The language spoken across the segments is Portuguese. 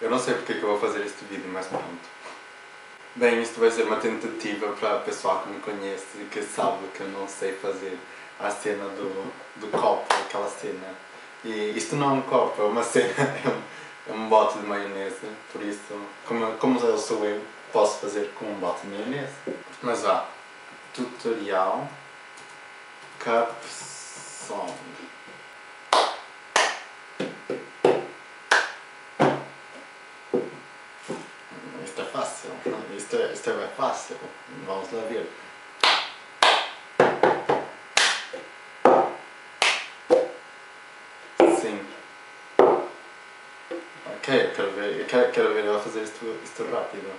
Eu não sei porque que eu vou fazer este vídeo, mas pronto. Bem, isto vai ser uma tentativa para o pessoal que me conhece e que sabe que eu não sei fazer a cena do, do copo, aquela cena. E isto não é um copo, é uma cena, é um, é um bote de maionese, por isso, como, como eu sou eu, posso fazer com um bote de maionese. Mas vá, tutorial, cup Isto é fácil, isto é, isto é fácil, vamos lá ver. Sim. Ok, eu quero ver, eu quero, quero ver ela fazer isto, isto rápido.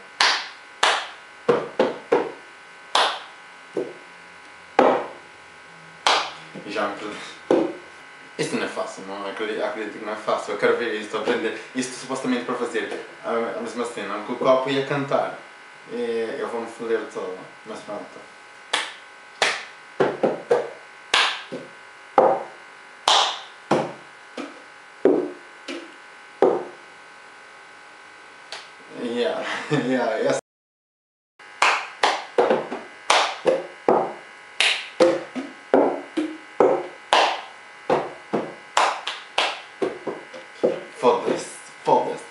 E já me perdi. Isto não é fácil, não acredito, acredito que não é fácil. Eu quero ver isto, aprender. Isto supostamente para fazer a, mesma cena, com o copo e a cantar. E eu vou-me foder todo, mas pronto. Yeah, yeah, yes. Foda-se, foda-se.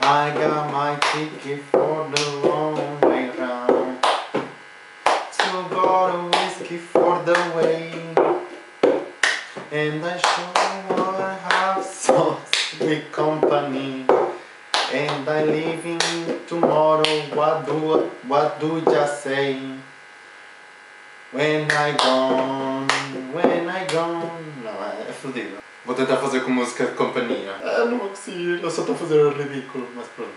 I got my ticket for the long way round Two bottle whiskey for the way And I sure wanna have some sweet company tomorrow, what do, what do you say? When I gone, when I gone. Não, é, é fodido. Vou tentar fazer com música de companhia. Ah, não vou conseguir, eu só estou a fazer o ridículo, mas pronto.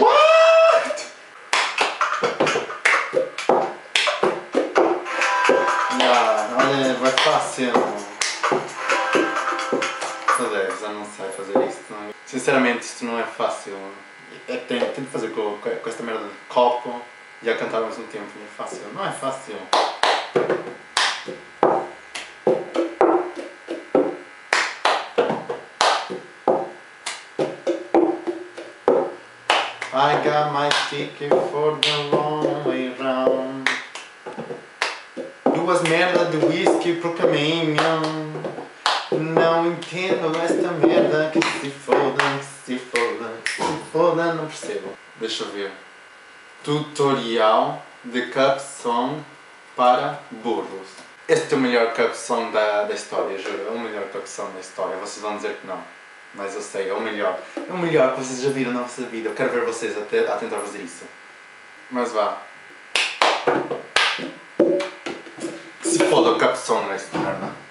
What? Ah, olha, vai fácil Já não sei fazer isto. Não. é? Sinceramente, isto não é fácil. É tenho, tenho de fazer com, com, esta merda de copo e a cantar ao mesmo tempo. Não é fácil. Não é fácil. I got my ticket for the long way round. Duas merda de whisky pro caminho. Não entendo esta merda que se foda, que se foda, que se foda, não percebo. Deixa eu ver. Tutorial de cup song para burros. Este é o melhor cup song da, da história, juro. É o melhor cup song da história. Vocês vão dizer que não. Mas eu sei, é o melhor. É o melhor que vocês já viram na vossa vida. Eu quero ver vocês a, te- a tentar fazer isso. Mas vá. Se foda o cup song desta merda.